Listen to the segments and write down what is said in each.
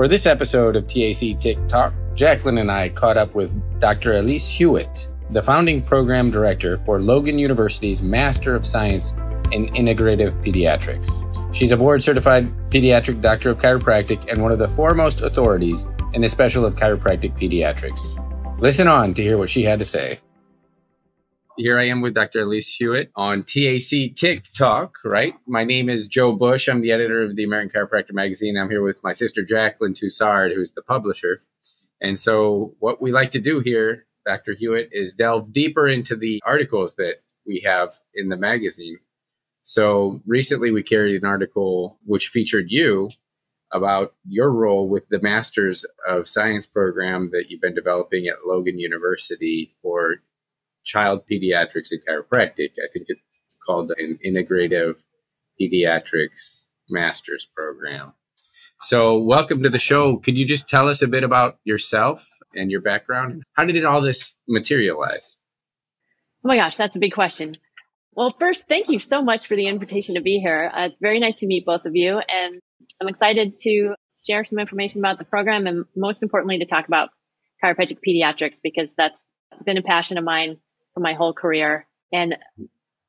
For this episode of TAC Tic Talk, Jaclyn and I caught up with Dr. Elise Hewitt, the founding program director for Logan University's Master of Science in Integrative Pediatrics. She's a board certified pediatric doctor of chiropractic and one of the foremost authorities in the special of chiropractic pediatrics. Listen on to hear what she had to say. Here I am with Dr. Elise Hewitt on TAC Tic Talk, right? My name is Joe Busch. I'm the editor of the American Chiropractor Magazine. I'm here with my sister Jaclyn Touzard, who's the publisher. And so, what we like to do here, Dr. Hewitt, is delve deeper into the articles that we have in the magazine. So, recently we carried an article which featured you about your role with the Masters of Science program that you've been developing at Logan University for child pediatrics and chiropractic. I think it's called an integrative pediatrics master's program. So, welcome to the show. Could you just tell us a bit about yourself and your background? How did all this materialize? Oh my gosh, that's a big question. Well, first, thank you so much for the invitation to be here. Uh, it's very nice to meet both of you, and I'm excited to share some information about the program and most importantly, to talk about chiropractic pediatrics because that's been a passion of mine for my whole career. And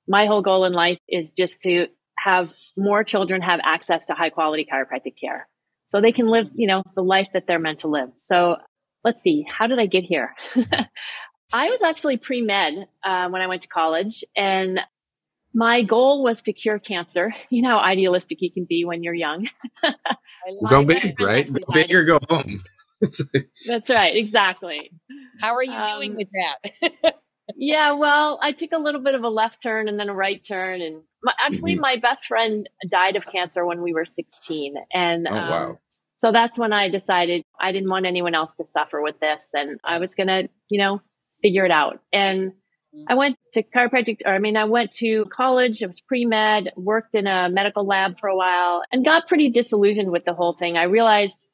my whole goal in life is just to have more children have access to high quality chiropractic care so they can live, you know, the life that they're meant to live. So let's see, how did I get here? I was actually pre med uh, when I went to college, and my goal was to cure cancer. You know how idealistic you can be when you're young. go big, right? Go big or go home. That's right, exactly. How are you um, doing with that? Yeah, well, I took a little bit of a left turn and then a right turn, and my, actually, mm-hmm. my best friend died of cancer when we were 16, and oh, um, wow. so that's when I decided I didn't want anyone else to suffer with this, and I was gonna, you know, figure it out. And I went to chiropractic, or I mean, I went to college. I was pre med, worked in a medical lab for a while, and got pretty disillusioned with the whole thing. I realized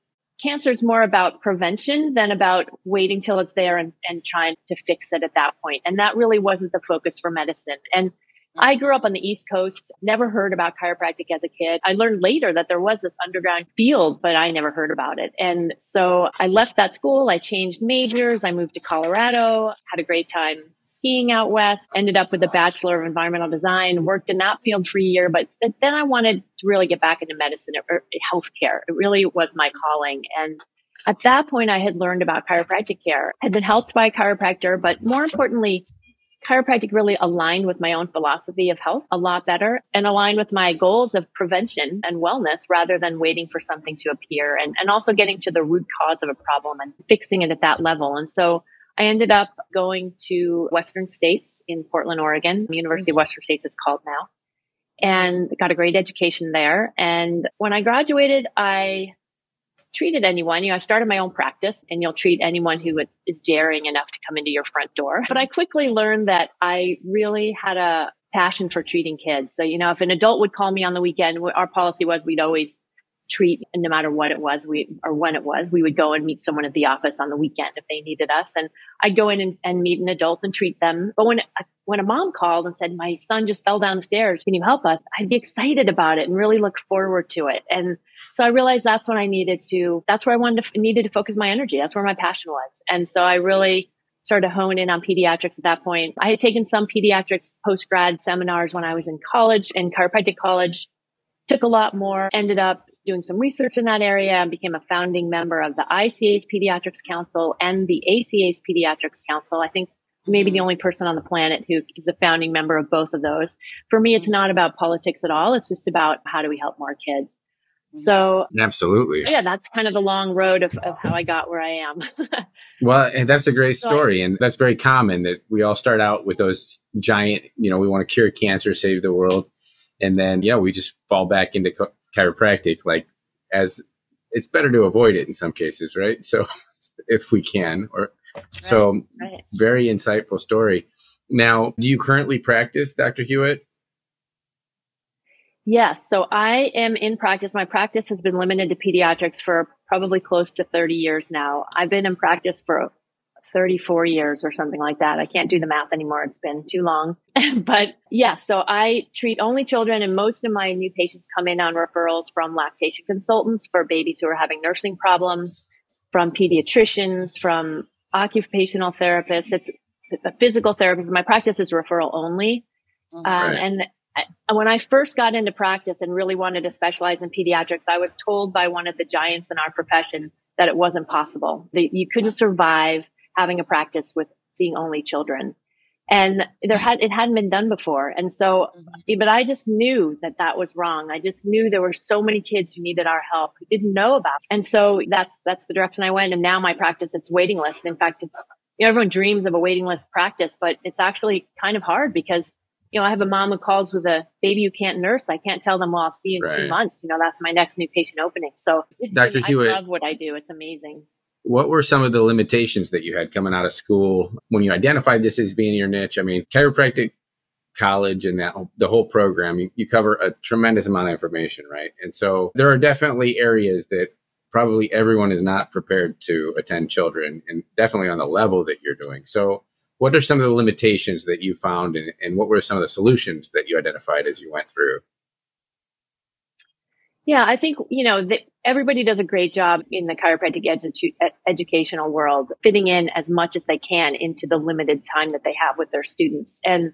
cancer is more about prevention than about waiting till it's there and, and trying to fix it at that point. And that really wasn't the focus for medicine. And I grew up on the East Coast, never heard about chiropractic as a kid. I learned later that there was this underground field, but I never heard about it. And so I left that school. I changed majors. I moved to Colorado, had a great time skiing out west, ended up with a bachelor of environmental design, worked in that field for a year, but then I wanted to really get back into medicine or healthcare. It really was my calling. And at that point, I had learned about chiropractic care, had been helped by a chiropractor, but more importantly, chiropractic really aligned with my own philosophy of health a lot better and aligned with my goals of prevention and wellness rather than waiting for something to appear and, and also getting to the root cause of a problem and fixing it at that level. And so I ended up going to Western States in Portland, Oregon. University of. Western States is called now and got a great education there. And when I graduated, I treated anyone. You know, I started my own practice and you'll treat anyone who is daring enough to come into your front door. But I quickly learned that I really had a passion for treating kids. So, you know, if an adult would call me on the weekend, our policy was we'd always treat and no matter what it was we or when it was we would go and meet someone at the office on the weekend if they needed us. And i'd go in and, and meet an adult and treat them. But when when a mom called and said my son just fell down the stairs. Can you help us? I'd be excited about it and really look forward to it. And so i realized that's when i needed to that's where i wanted to needed to focus my energy. That's where my passion was. And so i really started to hone in on pediatrics at that point. I had taken some pediatrics post grad seminars when i was in college in chiropractic college took a lot more ended up doing some research in that area and became a founding member of the ICA's Pediatrics Council and the ACA's Pediatrics Council. I think maybe the hmm. only person on the planet who is a founding member of both of those. For me, it's hmm. not about politics at all. It's just about how do we help more kids. Hmm. So absolutely, yeah, that's kind of the long road of, of how I got where I am. well, and that's a great story, and that's very common that we all start out with those giant, you know, we want to cure cancer, save the world, and then yeah, we just fall back into co- chiropractic, like as it's better to avoid it in some cases, right? So if we can, or right, so right. very insightful story. Now, do you currently practice, Dr. Hewitt? Yes. So I am in practice. My practice has been limited to pediatrics for probably close to 30 years now. I've been in practice for 34 years or something like that. I can't do the math anymore. It's been too long. but yeah, so I treat only children and most of my new patients come in on referrals from lactation consultants for babies who are having nursing problems, from pediatricians, from occupational therapists. It's a physical therapist. My practice is referral only. Mm-hmm. Um, And when I first got into practice and really wanted to specialize in pediatrics, I was told by one of the giants in our profession that it wasn't possible. That you couldn't survive having a practice with seeing only children. And there had, it hadn't been done before. And so, mm-hmm. but I just knew that that was wrong. I just knew there were so many kids who needed our help who didn't know about. It. And so that's, that's the direction I went. And now my practice, it's waiting list. In fact, it's, you know, everyone dreams of a waiting list practice, but it's actually kind of hard because you know, I have a mom who calls with a baby who can't nurse. I can't tell them, well, I'll see you in right. two months. You know, that's my next new patient opening. So Dr. Been, Hewitt, I love what I do. It's amazing. What were some of the limitations that you had coming out of school when you identified this as being your niche? I mean, chiropractic college and that the whole program, you, you cover a tremendous amount of information, right? And so there are definitely areas that probably everyone is not prepared to attend children and definitely on the level that you're doing. So what are some of the limitations that you found and, and what were some of the solutions that you identified as you went through? Yeah, I think, you know, the, everybody does a great job in the chiropractic edu- educational world, fitting in as much as they can into the limited time that they have with their students. And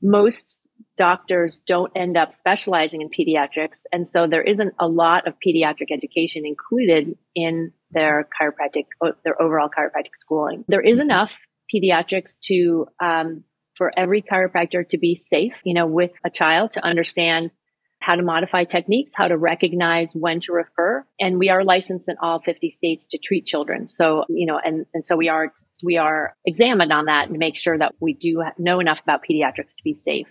most doctors don't end up specializing in pediatrics. And so there isn't a lot of pediatric education included in their chiropractic, their overall chiropractic schooling. There is enough pediatrics to um, for every chiropractor to be safe, you know, with a child to understand how to modify techniques, how to recognize when to refer. And we are licensed in all 50 states to treat children. So, you know, and, and so we are, we are examined on that and make sure that we do know enough about pediatrics to be safe.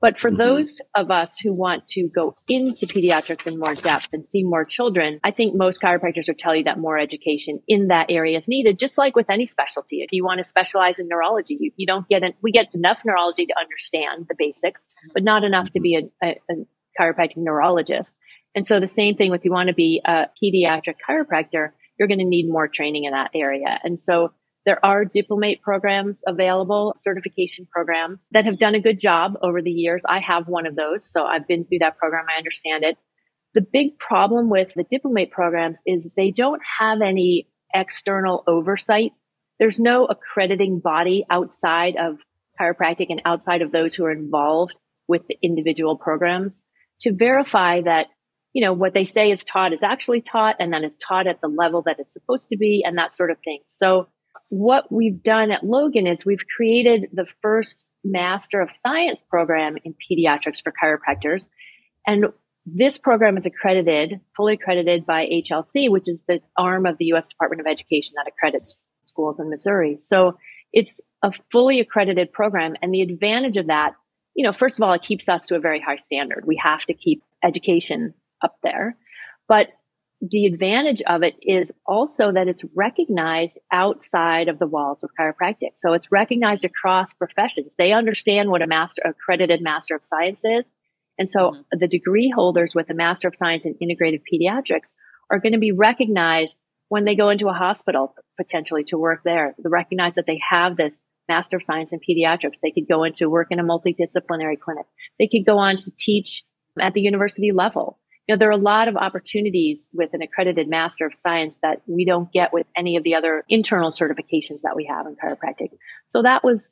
But for mm-hmm. those of us who want to go into pediatrics in more depth and see more children, I think most chiropractors will tell you that more education in that area is needed, just like with any specialty. If you want to specialize in neurology, you, you don't get, we get enough neurology to understand the basics, but not enough to be a, a, a chiropractic neurologist. And so the same thing if you want to be a pediatric chiropractor, you're going to need more training in that area. And so there are diplomate programs available, certification programs that have done a good job over the years. I have one of those. So I've been through that program. I understand it. The big problem with the diplomate programs is they don't have any external oversight. There's no accrediting body outside of chiropractic and outside of those who are involved with the individual programs to verify that you know what they say is taught is actually taught and then it's taught at the level that it's supposed to be and that sort of thing so what we've done at Logan is we've created the first Master of Science program in pediatrics for chiropractors. And this program is accredited, fully accredited by HLC, which is the arm of the U.S. Department of Education that accredits schools in Missouri. So it's a fully accredited program. And the advantage of that, you know, first of all, it keeps us to a very high standard. We have to keep education up there. But the advantage of it is also that it's recognized outside of the walls of chiropractic. So it's recognized across professions. They understand what a master, accredited master of science is. And so mm-hmm. the degree holders with a master of science in integrative pediatrics are going to be recognized when they go into a hospital potentially to work there. They recognize that they have this master of science in pediatrics. They could go into work in a multidisciplinary clinic. They could go on to teach at the university level you know, there are a lot of opportunities with an accredited master of science that we don't get with any of the other internal certifications that we have in chiropractic. So that was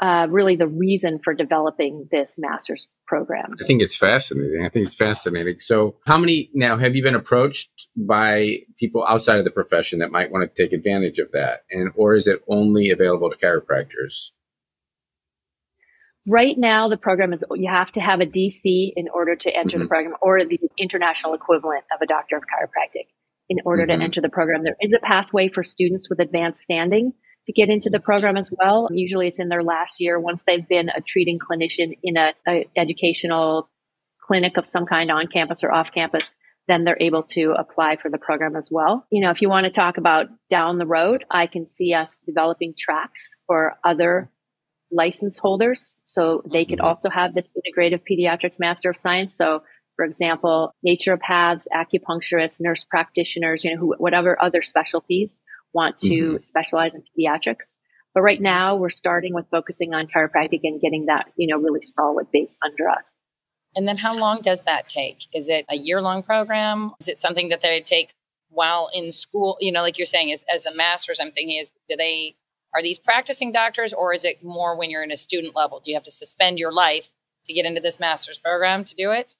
uh, really the reason for developing this master's program. I think it's fascinating. I think it's fascinating. So, how many now have you been approached by people outside of the profession that might want to take advantage of that, and or is it only available to chiropractors? Right now, the program is you have to have a DC in order to enter mm-hmm. the program or the international equivalent of a doctor of chiropractic in order mm-hmm. to enter the program. There is a pathway for students with advanced standing to get into the program as well. Usually it's in their last year once they've been a treating clinician in a, a educational clinic of some kind on campus or off campus then they're able to apply for the program as well. You know, if you want to talk about down the road, I can see us developing tracks for other license holders. So they could mm-hmm. also have this integrative pediatrics master of science. So for example, naturopaths, acupuncturists, nurse practitioners, you know, who, whatever other specialties want to mm-hmm. specialize in pediatrics. But right now we're starting with focusing on chiropractic and getting that, you know, really solid base under us. And then how long does that take? Is it a year long program? Is it something that they take while in school? You know, like you're saying, as, as a master's, I'm thinking is do they are these practicing doctors or is it more when you're in a student level? Do you have to suspend your life to get into this master's program to do it?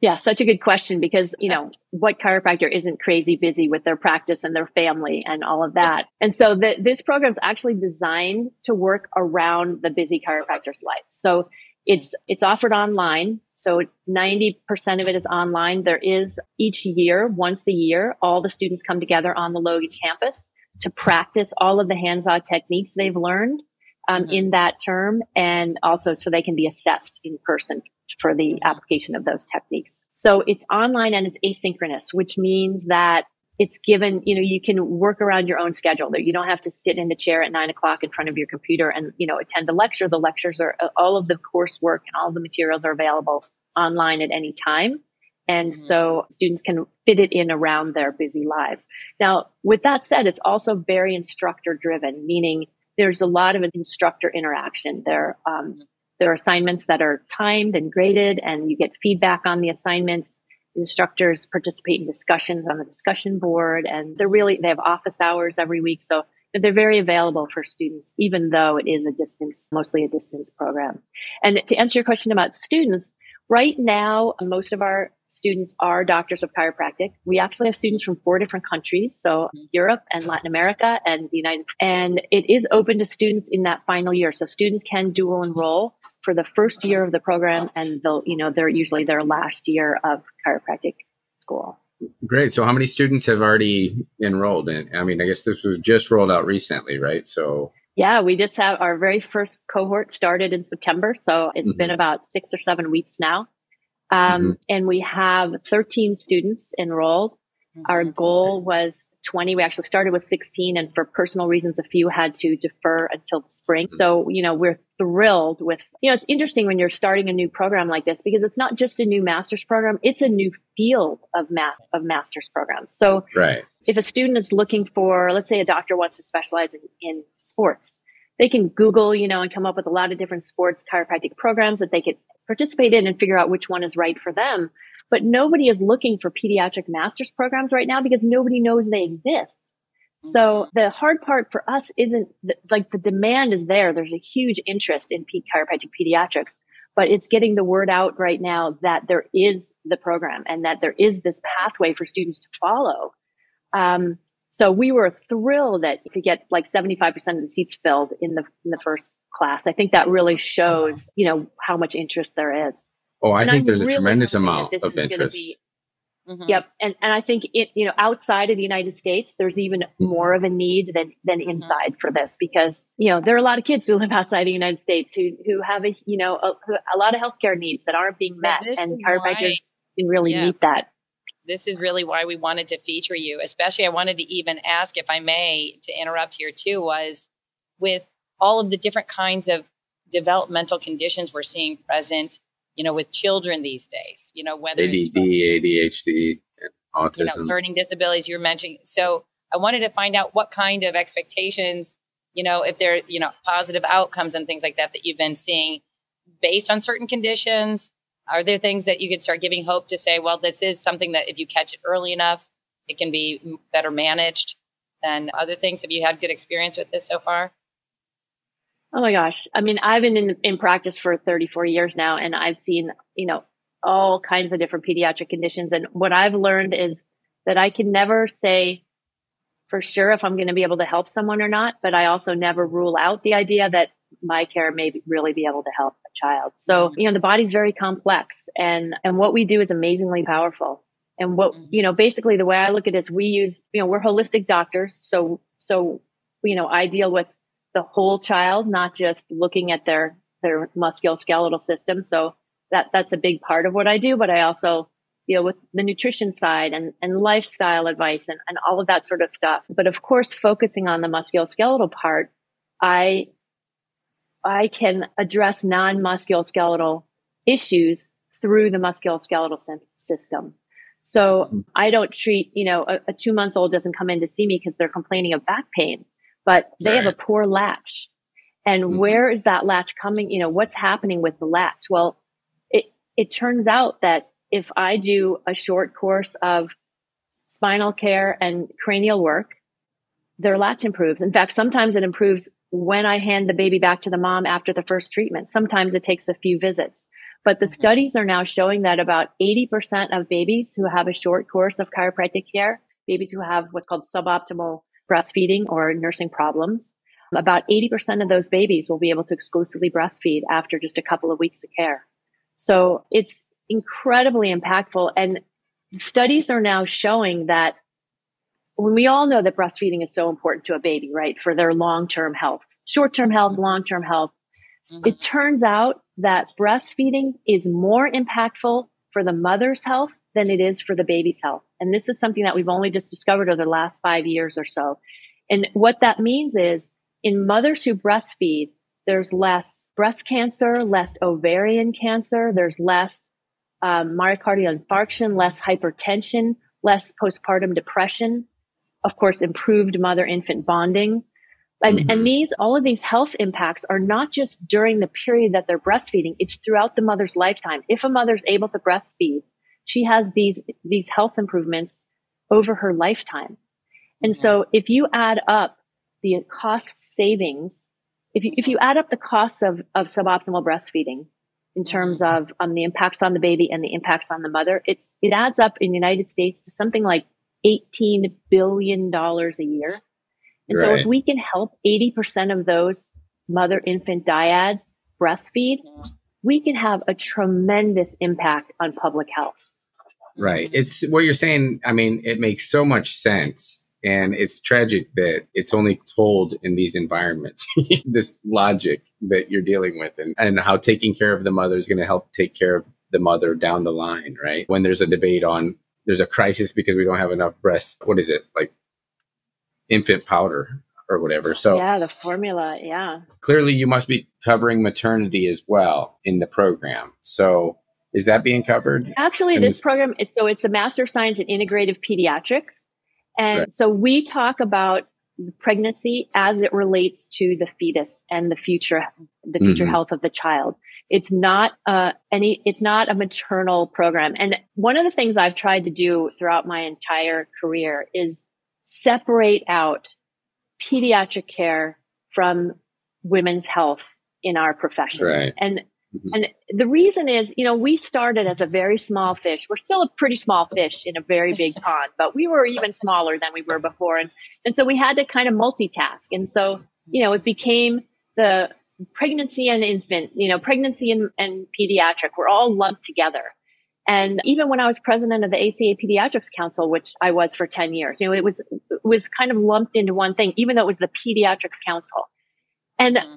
Yeah, such a good question because, you know, what chiropractor isn't crazy busy with their practice and their family and all of that. And so the, this program is actually designed to work around the busy chiropractor's life. So it's, it's offered online. So 90% of it is online. There is each year, once a year, all the students come together on the Logan campus to practice all of the hands-on techniques they've learned um, mm-hmm. in that term and also so they can be assessed in person for the application of those techniques. So it's online and it's asynchronous, which means that it's given, you know, you can work around your own schedule there. You don't have to sit in the chair at nine o'clock in front of your computer and, you know, attend a lecture. The lectures are all of the coursework and all the materials are available online at any time. And mm-hmm. so students can fit it in around their busy lives. Now, with that said, it's also very instructor driven, meaning there's a lot of instructor interaction. There, um, mm-hmm. There are assignments that are timed and graded, and you get feedback on the assignments. Instructors participate in discussions on the discussion board, and they're really they have office hours every week, so they're very available for students, even though it is a distance, mostly a distance program. And to answer your question about students, right now, most of our students are doctors of chiropractic. We actually have students from four different countries, so Europe and Latin America and the United States. And it is open to students in that final year. So students can dual enroll for the first year of the program and they'll, you know, they're usually their last year of chiropractic school. Great. So how many students have already enrolled? And I mean, I guess this was just rolled out recently, right? So yeah, we just have our very first cohort started in September. So it's mm-hmm. been about six or seven weeks now. Um, mm-hmm. And we have 13 students enrolled. Mm-hmm. Our goal was 20. We actually started with 16, and for personal reasons, a few had to defer until the spring. Mm-hmm. So, you know, we're thrilled with, you know, it's interesting when you're starting a new program like this because it's not just a new master's program, it's a new field of math of master's programs. So, right. if a student is looking for, let's say a doctor wants to specialize in, in sports, they can Google, you know, and come up with a lot of different sports chiropractic programs that they could participate in and figure out which one is right for them. But nobody is looking for pediatric master's programs right now because nobody knows they exist. So mm-hmm. the hard part for us isn't like the demand is there. There's a huge interest in chiropractic pediatrics, but it's getting the word out right now that there is the program and that there is this pathway for students to follow. Um, so we were thrilled that to get like 75% of the seats filled in the in the first class. I think that really shows, you know, how much interest there is. Oh, I and think I'm there's really a tremendous amount of interest. Be, mm-hmm. Yep. And and I think it, you know, outside of the United States, there's even mm-hmm. more of a need than than mm-hmm. inside mm-hmm. for this because, you know, there are a lot of kids who live outside the United States who who have a, you know, a, a lot of healthcare needs that aren't being met and chiropractors can really yeah. meet that this is really why we wanted to feature you. Especially, I wanted to even ask, if I may, to interrupt here too, was with all of the different kinds of developmental conditions we're seeing present, you know, with children these days, you know, whether ADD, it's from, ADHD, autism, you know, learning disabilities you're mentioning. So I wanted to find out what kind of expectations, you know, if there, you know, positive outcomes and things like that that you've been seeing based on certain conditions are there things that you could start giving hope to say, well, this is something that if you catch it early enough, it can be better managed than other things? Have you had good experience with this so far? Oh my gosh. I mean, I've been in, in practice for 34 years now and I've seen, you know, all kinds of different pediatric conditions. And what I've learned is that I can never say for sure if I'm going to be able to help someone or not, but I also never rule out the idea that my care may really be able to help a child. So, mm-hmm. you know, the body's very complex and, and what we do is amazingly powerful. And what, mm-hmm. you know, basically the way I look at it is we use, you know, we're holistic doctors. So, so, you know, I deal with the whole child, not just looking at their, their musculoskeletal system. So that, that's a big part of what I do, but I also deal with the nutrition side and, and lifestyle advice and, and all of that sort of stuff. But of course, focusing on the musculoskeletal part, I I can address non-musculoskeletal issues through the musculoskeletal system. So mm-hmm. I don't treat, you know, a, a two month old doesn't come in to see me because they're complaining of back pain, but they right. have a poor latch. And mm-hmm. where is that latch coming? You know, what's happening with the latch? Well, it, it turns out that if I do a short course of spinal care and cranial work, their latch improves. In fact, sometimes it improves when I hand the baby back to the mom after the first treatment. Sometimes it takes a few visits. But the mm-hmm. studies are now showing that about 80% of babies who have a short course of chiropractic care, babies who have what's called suboptimal breastfeeding or nursing problems, about 80% of those babies will be able to exclusively breastfeed after just a couple of weeks of care. So it's incredibly impactful. And studies are now showing that when we all know that breastfeeding is so important to a baby, right? For their long-term health, short-term health, long-term health. Mm-hmm. It turns out that breastfeeding is more impactful for the mother's health than it is for the baby's health. And this is something that we've only just discovered over the last five years or so. And what that means is in mothers who breastfeed, there's less breast cancer, less ovarian cancer, there's less um, myocardial infarction, less hypertension, less postpartum depression, of course, improved mother infant bonding. And, mm-hmm. and these, all of these health impacts are not just during the period that they're breastfeeding, it's throughout the mother's lifetime. If a mother's able to breastfeed, she has these, these health improvements over her lifetime. And so if you add up the cost savings, if you, if you add up the costs of, of suboptimal breastfeeding in terms of um, the impacts on the baby and the impacts on the mother, it's, it adds up in the United States to something like $18 billion a year. And right. so if we can help 80% of those mother infant dyads breastfeed, we can have a tremendous impact on public health. Right. It's what you're saying. I mean, it makes so much sense. And it's tragic that it's only told in these environments, this logic that you're dealing with, and, and how taking care of the mother is going to help take care of the mother down the line, right? When there's a debate on there's a crisis because we don't have enough breast. What is it like? Infant powder or whatever. So yeah, the formula. Yeah. Clearly, you must be covering maternity as well in the program. So is that being covered? Actually, this, this, program is so it's a Master of Science in Integrative Pediatrics, and right. so we talk about pregnancy as it relates to the fetus and the future the future mm-hmm. health of the child. It's not uh, any, it's not a maternal program. And one of the things I've tried to do throughout my entire career is separate out pediatric care from women's health in our profession. Right. And Mm-hmm. And the reason is, you know, we started as a very small fish. We're still a pretty small fish in a very big pond, but we were even smaller than we were before. And, and so we had to kind of multitask. And so, you know, it became the pregnancy and infant, you know, pregnancy and, and pediatric were all lumped together. And even when I was president of the ACA Pediatrics Council, which I was for 10 years, you know, it was, it was kind of lumped into one thing, even though it was the Pediatrics Council. And, mm-hmm.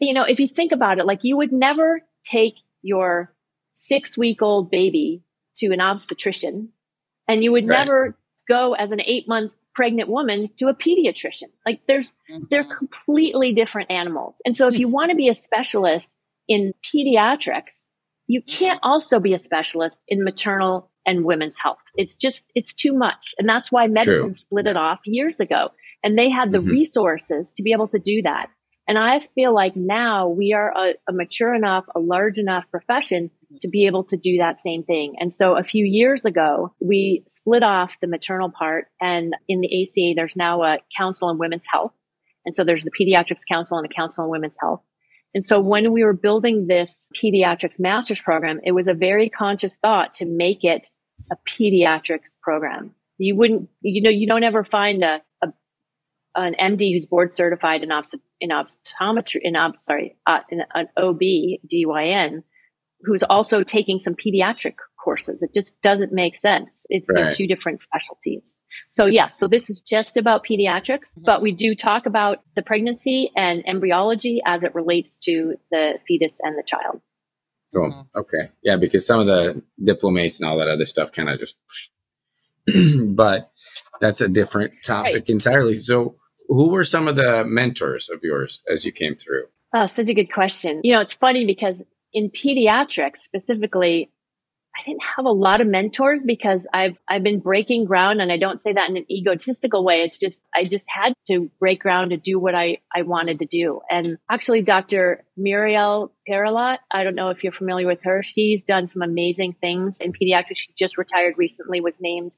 You know, if you think about it, like you would never take your six week old baby to an obstetrician and you would right. never go as an eight month pregnant woman to a pediatrician. Like there's, mm-hmm. they're completely different animals. And so if you want to be a specialist in pediatrics, you mm-hmm. can't also be a specialist in maternal and women's health. It's just, it's too much. And that's why medicine True. split it off years ago. And they had the mm-hmm. resources to be able to do that. And I feel like now we are a, a, mature enough, a large enough profession to be able to do that same thing. And so a few years ago, we split off the maternal part and in the ACA, there's now a council on women's health. And so there's the pediatrics council and the council on women's health. And so when we were building this pediatrics master's program, it was a very conscious thought to make it a pediatrics program. You wouldn't, you know, you don't ever find a, a an MD who's board certified in, obst- in optometry, in ob- sorry, uh, in an OB GYN, who's also taking some pediatric courses. It just doesn't make sense. It's right. two different specialties. So yeah, so this is just about pediatrics, mm-hmm. but we do talk about the pregnancy and embryology as it relates to the fetus and the child. Cool. Mm-hmm. Okay. Yeah, because some of the diplomates and all that other stuff kind of just, but that's a different topic right. entirely. So who were some of the mentors of yours as you came through? Oh, such a good question. You know, it's funny because in pediatrics specifically, I didn't have a lot of mentors because I've I've been breaking ground and I don't say that in an egotistical way. It's just I just had to break ground to do what I, I wanted to do. And actually Dr. Muriel Perillat, I don't know if you're familiar with her. She's done some amazing things in pediatrics. She just retired recently, was named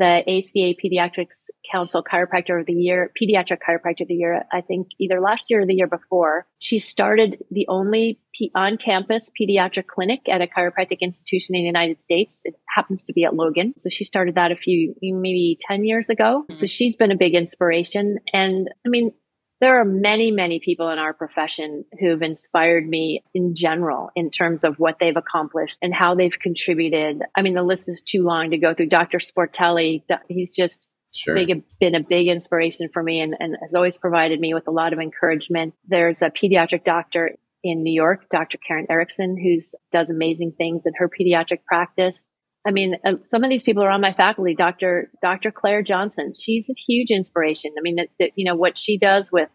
the ACA Pediatrics Council Chiropractor of the Year, Pediatric Chiropractor of the Year, I think either last year or the year before. She started the only on campus pediatric clinic at a chiropractic institution in the United States. It happens to be at Logan. So she started that a few, maybe 10 years ago. So she's been a big inspiration. And I mean, there are many, many people in our profession who've inspired me in general in terms of what they've accomplished and how they've contributed. I mean, the list is too long to go through. Dr. Sportelli, he's just sure. big, been a big inspiration for me and, and has always provided me with a lot of encouragement. There's a pediatric doctor in New York, Dr. Karen Erickson, who does amazing things in her pediatric practice. I mean, uh, some of these people are on my faculty. Dr. Dr. Claire Johnson, she's a huge inspiration. I mean, that, that you know what she does with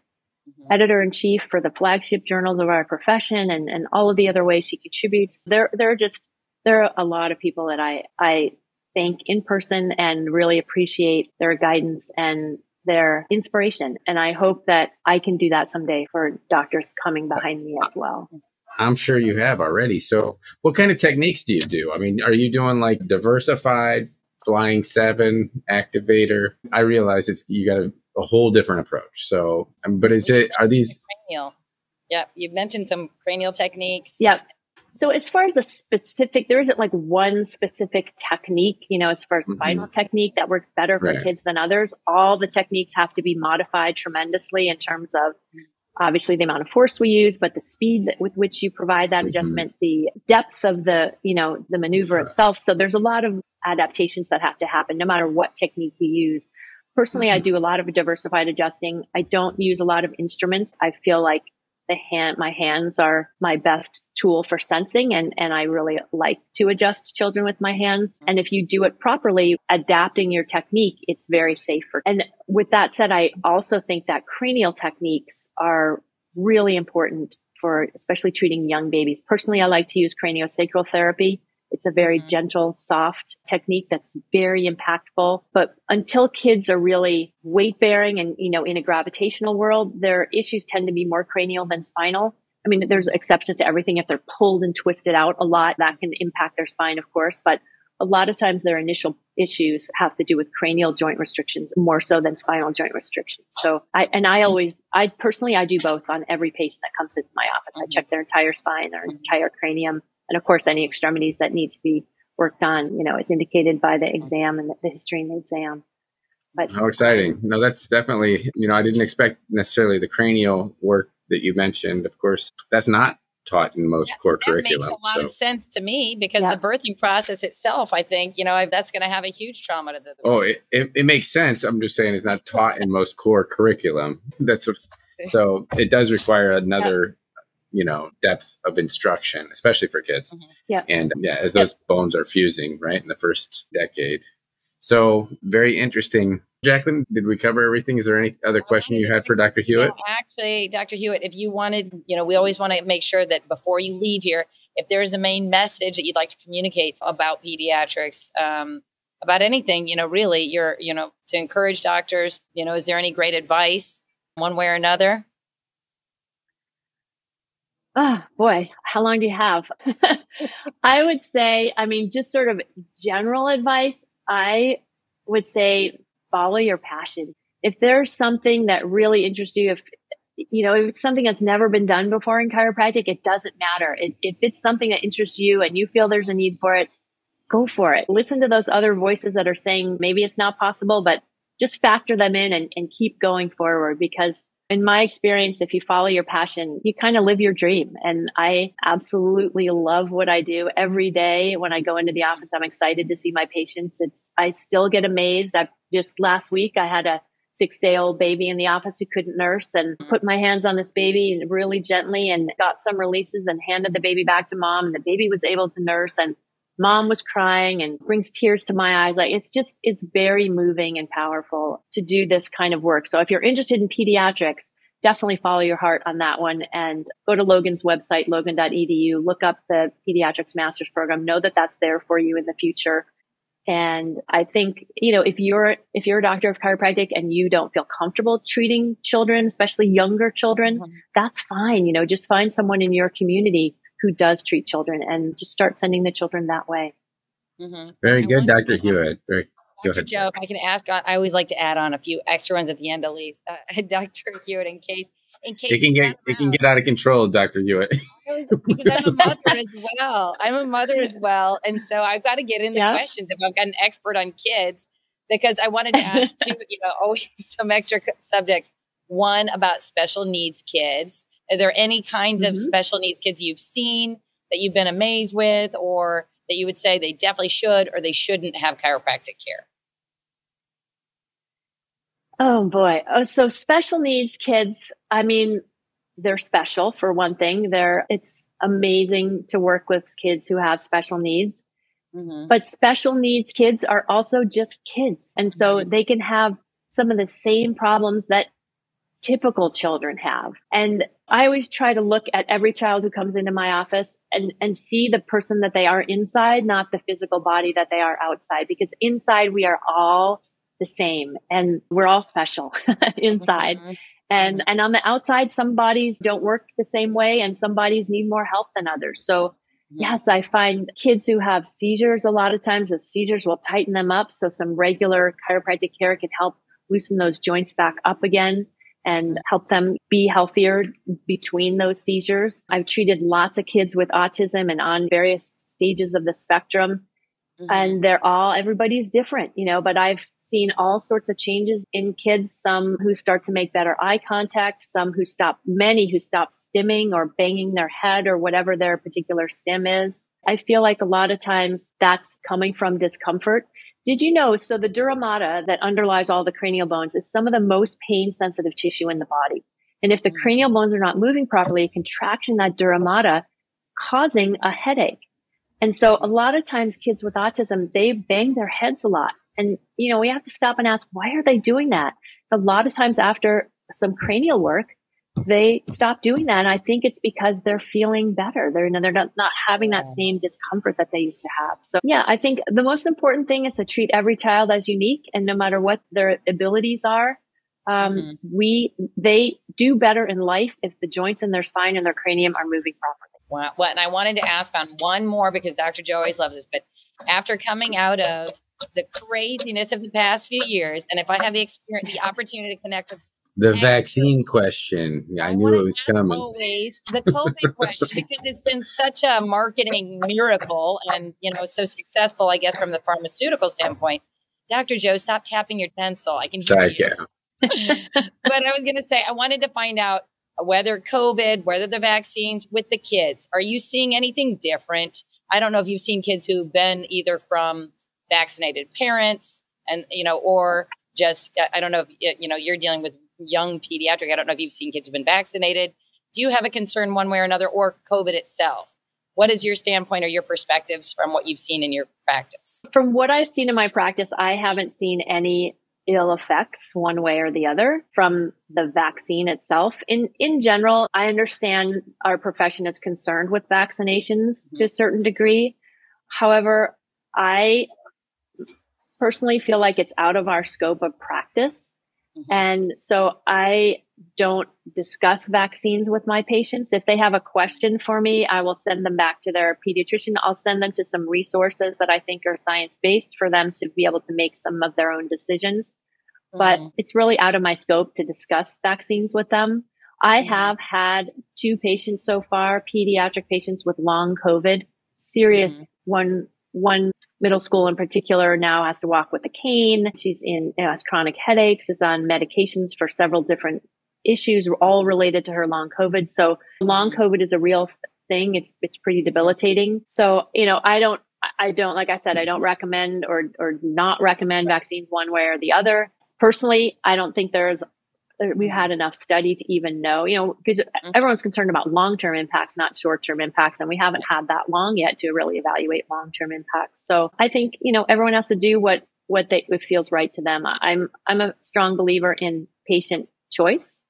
mm-hmm. editor in chief for the flagship journals of our profession, and and all of the other ways she contributes. There, there are just there are a lot of people that I I thank in person and really appreciate their guidance and their inspiration. And I hope that I can do that someday for doctors coming behind me as well. I'm sure you have already. So, what kind of techniques do you do? I mean, are you doing like diversified, flying seven, activator? I realize it's you got a, a whole different approach. So, um, but is it are these cranial? Yeah, you've mentioned some cranial techniques. Yep. So as far as a specific, there isn't like one specific technique, you know, as far as mm-hmm. spinal technique that works better for right. kids than others. All the techniques have to be modified tremendously in terms of obviously the amount of force we use, but the speed with which you provide that mm-hmm. adjustment, the depth of the, you know, the maneuver itself. So there's a lot of adaptations that have to happen no matter what technique we use. Personally, mm-hmm. I do a lot of diversified adjusting. I don't use a lot of instruments. I feel like the hand, my hands are my best tool for sensing. And, and I really like to adjust children with my hands. And if you do it properly, adapting your technique, it's very safe for. And with that said, I also think that cranial techniques are really important for especially treating young babies. Personally, I like to use craniosacral therapy it's a very mm-hmm. gentle, soft technique that's very impactful. But until kids are really weight bearing and, you know, in a gravitational world, their issues tend to be more cranial than spinal. I mean, there's exceptions to everything. If they're pulled and twisted out a lot, that can impact their spine, of course. But a lot of times their initial issues have to do with cranial joint restrictions more so than spinal joint restrictions. So I, and I always, I personally, I do both on every patient that comes into my office. I check their entire spine, their entire cranium and of course, any extremities that need to be worked on, you know, is indicated by the exam and the history in the exam. But how exciting! No, that's definitely, you know, I didn't expect necessarily the cranial work that you mentioned. Of course, that's not taught in most core that curriculum. Makes a lot so. of sense to me because yeah. the birthing process itself, I think, you know, that's going to have a huge trauma to the. Oh, it, it, it, makes sense. I'm just saying it's not taught in most core curriculum. That's what. So it does require another you know depth of instruction especially for kids. Mm-hmm. yeah. And yeah as those yep. bones are fusing right in the first decade. So very interesting. Jaclyn did we cover everything? Is there any other question you had for dr hewitt? No, actually dr hewitt if you wanted you know we always want to make sure that before you leave here if there's a main message that you'd like to communicate about pediatrics um, about anything you know really you're you know to encourage doctors you know is there any great advice one way or another Oh boy, how long do you have? I would say, I mean, just sort of general advice. I would say follow your passion. If there's something that really interests you, if, you know, if it's something that's never been done before in chiropractic, it doesn't matter. It, if it's something that interests you and you feel there's a need for it, go for it. Listen to those other voices that are saying maybe it's not possible, but just factor them in and, and keep going forward because in my experience, if you follow your passion, you kind of live your dream. And I absolutely love what I do every day. When I go into the office, I'm excited to see my patients. It's, I still get amazed. I just last week, I had a six day old baby in the office who couldn't nurse and mm-hmm. put my hands on this baby really gently and got some releases and handed the baby back to mom. And the baby was able to nurse and mom was crying and brings tears to my eyes. Like it's just, it's very moving and powerful to do this kind of work. So if you're interested in pediatrics, definitely follow your heart on that one and go to Logan's website, logan.edu, look up the pediatrics master's program, know that that's there for you in the future. And I think, you know, if you're, if you're a doctor of chiropractic and you don't feel comfortable treating children, especially younger children, mm-hmm. that's fine. You know, just find someone in your community who does treat children and just start sending the children that way. Mm-hmm. Very I good, Dr. Hewitt. Very Dr. Joe, I can ask. On, I always like to add on a few extra ones at the end, at least. Uh, Dr. Hewitt, in case, in case it can get it can get out of control, Dr. Hewitt. because I'm a mother as well. I'm a mother as well, and so I've got to get in the yeah. questions. If I've got an expert on kids, because I wanted to ask two, you know, always some extra subjects. One about special needs kids. Are there any kinds mm-hmm. of special needs kids you've seen that you've been amazed with, or that you would say they definitely should or they shouldn't have chiropractic care? Oh boy. Oh, so special needs kids, I mean, they're special for one thing. They're, it's amazing to work with kids who have special needs. Mm-hmm. But special needs kids are also just kids. And so mm-hmm. they can have some of the same problems that typical children have. And I always try to look at every child who comes into my office and, and see the person that they are inside, not the physical body that they are outside, because inside we are all the same and we're all special inside. Mm-hmm. And, and on the outside, some bodies don't work the same way and some bodies need more help than others. So mm-hmm. yes, I find kids who have seizures, a lot of times the seizures will tighten them up. So some regular chiropractic care can help loosen those joints back up again and help them be healthier between those seizures. I've treated lots of kids with autism and on various stages of the spectrum. Mm-hmm. And they're all, everybody's different, you know, but I've seen all sorts of changes in kids, some who start to make better eye contact, some who stop, many who stop stimming or banging their head or whatever their particular stim is. I feel like a lot of times that's coming from discomfort. Did you know? So the dura mater that underlies all the cranial bones is some of the most pain sensitive tissue in the body. And if the mm. cranial bones are not moving properly, a contraction that dura mater causing a headache. And so a lot of times kids with autism, they bang their heads a lot. And, you know, we have to stop and ask, why are they doing that? A lot of times after some cranial work, they stop doing that. And I think it's because they're feeling better. They're, they're not, not having that same discomfort that they used to have. So yeah, I think the most important thing is to treat every child as unique and no matter what their abilities are, um, mm-hmm. we, they do better in life if the joints in their spine and their cranium are moving properly. Wow. Well, and I wanted to ask on one more because Dr. Joe always loves this, but after coming out of the craziness of the past few years, and if I have the experience, the opportunity to connect with the vaccine question. I, I knew it was coming. Always the COVID question because it's been such a marketing miracle and you know so successful, I guess, from the pharmaceutical standpoint. Dr. Joe, stop tapping your pencil. I can hear Sorry, you. but I was going to say, I wanted to find out whether COVID, whether the vaccines with the kids, are you seeing anything different? I don't know if you've seen kids who've been either from vaccinated parents and, you know, or just, I don't know if, you know, you're dealing with young pediatric. I don't know if you've seen kids who've been vaccinated. Do you have a concern one way or another, or COVID itself? What is your standpoint or your perspectives from what you've seen in your practice? From what I've seen in my practice, I haven't seen any ill effects one way or the other from the vaccine itself. In in general, I understand our profession is concerned with vaccinations to a certain degree. However, I personally feel like it's out of our scope of practice Mm-hmm. And so I don't discuss vaccines with my patients. If they have a question for me, I will send them back to their pediatrician. I'll send them to some resources that I think are science based for them to be able to make some of their own decisions. Mm-hmm. But it's really out of my scope to discuss vaccines with them. I mm-hmm. have had two patients so far, pediatric patients with long COVID, serious mm-hmm. one one middle school in particular now has to walk with a cane. She's in, has chronic headaches, is on medications for several different issues, all related to her long COVID. So long COVID is a real thing. It's, it's pretty debilitating. So, you know, I don't, I don't, like I said, I don't recommend or, or not recommend vaccines one way or the other. Personally, I don't think there's we had enough study to even know, you know, because mm-hmm. everyone's concerned about long term impacts, not short term impacts. And we haven't had that long yet to really evaluate long term impacts. So I think, you know, everyone has to do what, what they, what feels right to them. I'm, I'm a strong believer in patient choice.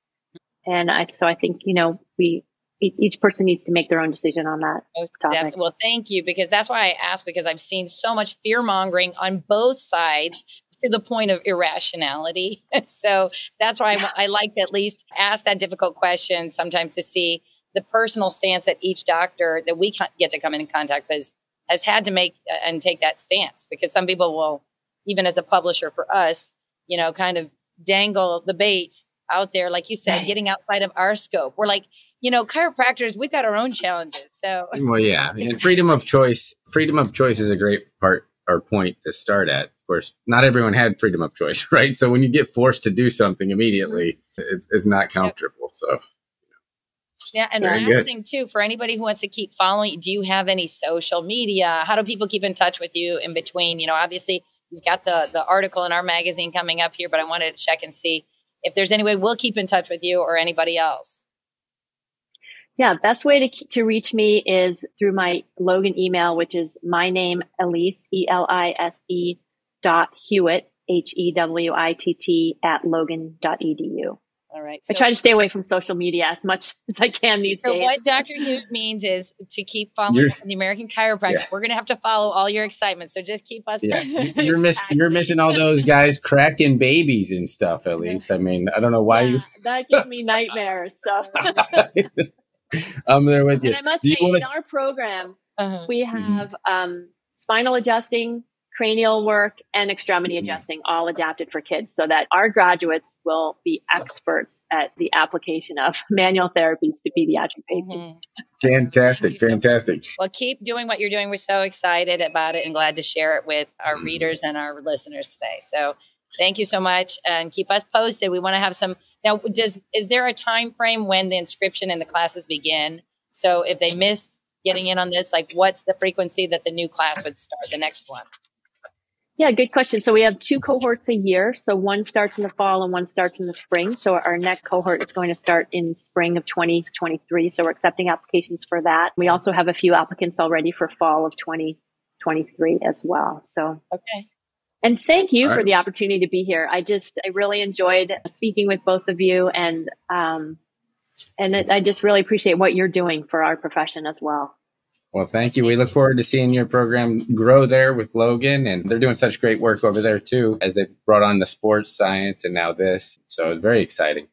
And I, so I think, you know, we, each person needs to make their own decision on that topic. Well, thank you because that's why I asked because I've seen so much fear mongering on both sides to the point of irrationality. so that's why I, I like to at least ask that difficult question sometimes to see the personal stance that each doctor that we get to come in contact with has had to make uh, and take that stance because some people will, even as a publisher for us, you know, kind of dangle the bait out there, like you said, right. getting outside of our scope. We're like, you know, chiropractors, we've got our own challenges. So, well, yeah, and freedom of choice, freedom of choice is a great part or point to start at. Of course, not everyone had freedom of choice, right? So when you get forced to do something immediately, mm-hmm. it's, it's not comfortable. So. Yeah, and Very another good. thing too, for anybody who wants to keep following, do you have any social media? How do people keep in touch with you in between? You know, obviously we've got the the article in our magazine coming up here, but I wanted to check and see if there's any way we'll keep in touch with you or anybody else. Yeah, best way to to reach me is through my Logan email, which is my name Elise E L I S E dot Hewitt H E W I T T at logan dot edu. All right. So, I try to stay away from social media as much as I can these so days. So what Dr. Hewitt means is to keep following the American Chiropractor. Yeah. We're going to have to follow all your excitement. So just keep us. Yeah. you're miss, You're missing all those guys cracking babies and stuff. At least, I mean, I don't know why yeah, you. that gives me nightmares. So. I'm there with you. And I must say, in our program, uh-huh. we mm-hmm. have mm-hmm. um, spinal adjusting, cranial work, and extremity mm-hmm. adjusting all adapted for kids so that our graduates will be experts at the application of manual therapies to pediatric patients. Mm-hmm. Fantastic. Fantastic. Well, keep doing what you're doing. We're so excited about it and glad to share it with our mm-hmm. readers and our listeners today. So Thank you so much, and keep us posted. We want to have some now. Does is there a time frame when the inscription and the classes begin? So if they missed getting in on this, like what's the frequency that the new class would start? The next one. Yeah, good question. So we have two cohorts a year. So one starts in the fall and one starts in the spring. So our next cohort is going to start in spring of 2023. So we're accepting applications for that. We also have a few applicants already for fall of 2023 as well. So okay. And thank you for the opportunity to be here. I just, I really enjoyed speaking with both of you and, um, and it, I just really appreciate what you're doing for our profession as well. Well, thank you. We look forward to seeing your program grow there with Logan. And they're doing such great work over there too, as they brought on the sports science and now this. So it's very exciting.